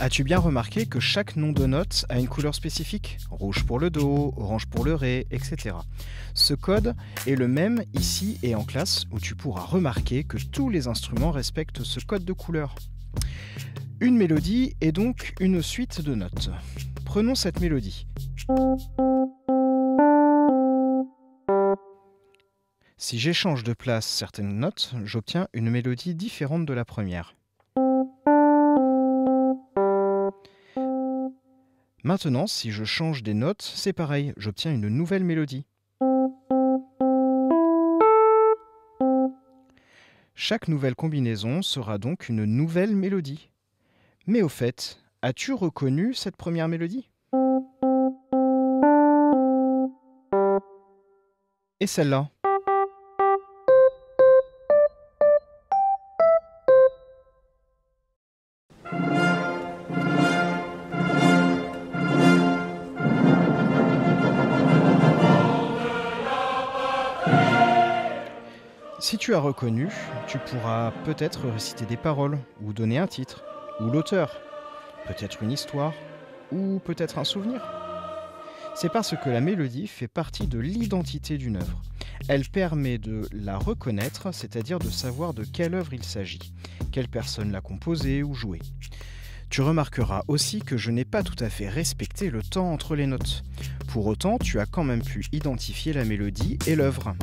As-tu bien remarqué que chaque nom de note a une couleur spécifique? Rouge pour le Do, orange pour le Ré, etc. Ce code est le même ici et en classe où tu pourras remarquer que tous les instruments respectent ce code de couleur. Une mélodie est donc une suite de notes. Prenons cette mélodie. Si j'échange de place certaines notes, j'obtiens une mélodie différente de la première. Maintenant, si je change des notes, c'est pareil, j'obtiens une nouvelle mélodie. Chaque nouvelle combinaison sera donc une nouvelle mélodie. Mais au fait, as-tu reconnu cette première mélodie? Et celle-là? Si tu as reconnu, tu pourras peut-être réciter des paroles, ou donner un titre, ou l'auteur, peut-être une histoire, ou peut-être un souvenir. C'est parce que la mélodie fait partie de l'identité d'une œuvre. Elle permet de la reconnaître, c'est-à-dire de savoir de quelle œuvre il s'agit, quelle personne l'a composée ou jouée. Tu remarqueras aussi que je n'ai pas tout à fait respecté le temps entre les notes. Pour autant, tu as quand même pu identifier la mélodie et l'œuvre.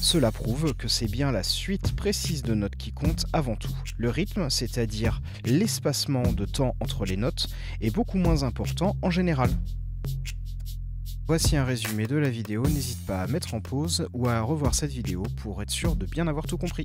Cela prouve que c'est bien la suite précise de notes qui compte avant tout. Le rythme, c'est-à-dire l'espacement de temps entre les notes, est beaucoup moins important en général. Voici un résumé de la vidéo, n'hésite pas à mettre en pause ou à revoir cette vidéo pour être sûr de bien avoir tout compris.